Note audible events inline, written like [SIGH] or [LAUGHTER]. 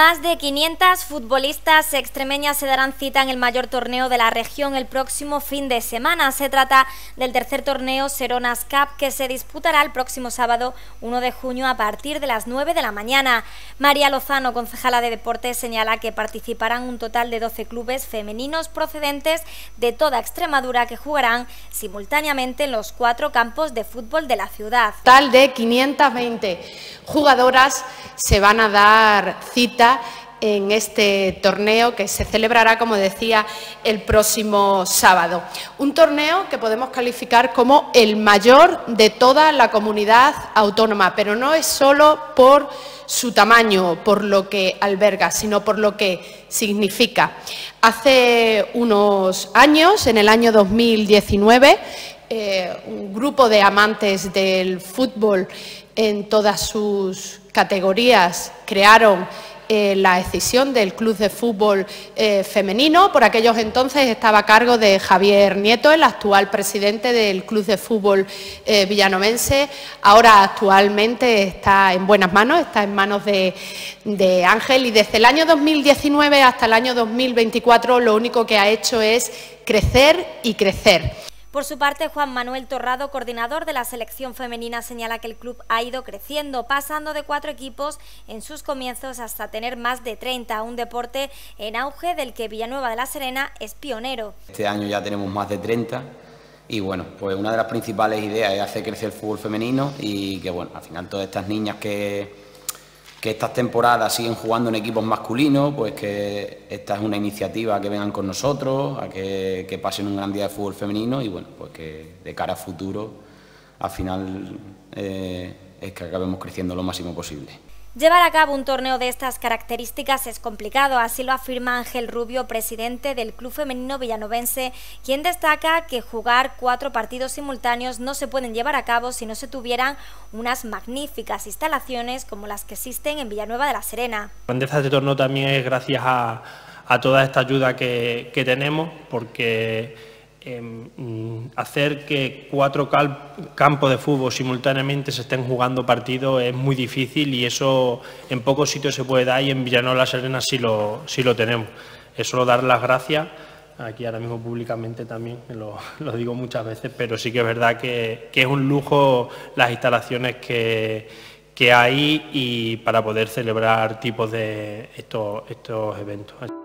Más de 500 futbolistas extremeñas se darán cita en el mayor torneo de la región el próximo fin de semana. Se trata del tercer torneo Seronas Cup que se disputará el próximo sábado 1 de junio a partir de las 9 de la mañana. María Lozano, concejala de deportes, señala que participarán un total de 12 clubes femeninos procedentes de toda Extremadura que jugarán simultáneamente en los cuatro campos de fútbol de la ciudad. Tal de 520 jugadoras se van a dar cita en este torneo que se celebrará, como decía, el próximo sábado. Un torneo que podemos calificar como el mayor de toda la comunidad autónoma, pero no es solo por su tamaño, por lo que alberga, sino por lo que significa. Hace unos años, en el año 2019, eh, un grupo de amantes del fútbol en todas sus categorías crearon eh, la decisión del Club de Fútbol eh, Femenino. Por aquellos entonces estaba a cargo de Javier Nieto, el actual presidente del Club de Fútbol eh, Villanovense. Ahora actualmente está en buenas manos, está en manos de, de Ángel y desde el año 2019 hasta el año 2024 lo único que ha hecho es crecer y crecer. Por su parte, Juan Manuel Torrado, coordinador de la selección femenina, señala que el club ha ido creciendo, pasando de cuatro equipos en sus comienzos hasta tener más de 30, un deporte en auge del que Villanueva de la Serena es pionero. Este año ya tenemos más de 30 y bueno, pues una de las principales ideas es hacer crecer el fútbol femenino y que bueno, al final todas estas niñas que que estas temporadas siguen jugando en equipos masculinos, pues que esta es una iniciativa que vengan con nosotros, a que, pasen un gran día de fútbol femenino y bueno, pues que de cara a futuro, al final eh, es que acabemos creciendo lo máximo posible. Llevar a cabo un torneo de estas características es complicado, así lo afirma Ángel Rubio, presidente del Club Femenino Villanovense, quien destaca que jugar cuatro partidos simultáneos no se pueden llevar a cabo si no se tuvieran unas magníficas instalaciones como las que existen en Villanueva de la Serena. La grandeza de este torneo también es gracias a, toda esta ayuda que, tenemos, porque Em, mm, hacer que cuatro campos de fútbol simultáneamente se estén jugando partidos es muy difícil y eso en pocos sitios se puede dar y en Villanueva la Serena sí lo, sí lo tenemos. Es solo dar las gracias, aquí ahora mismo públicamente también, lo, [LAUGHS] lo digo muchas veces, pero sí que es verdad que, que es un lujo las instalaciones que, que hay y para poder celebrar tipos de estos, estos eventos.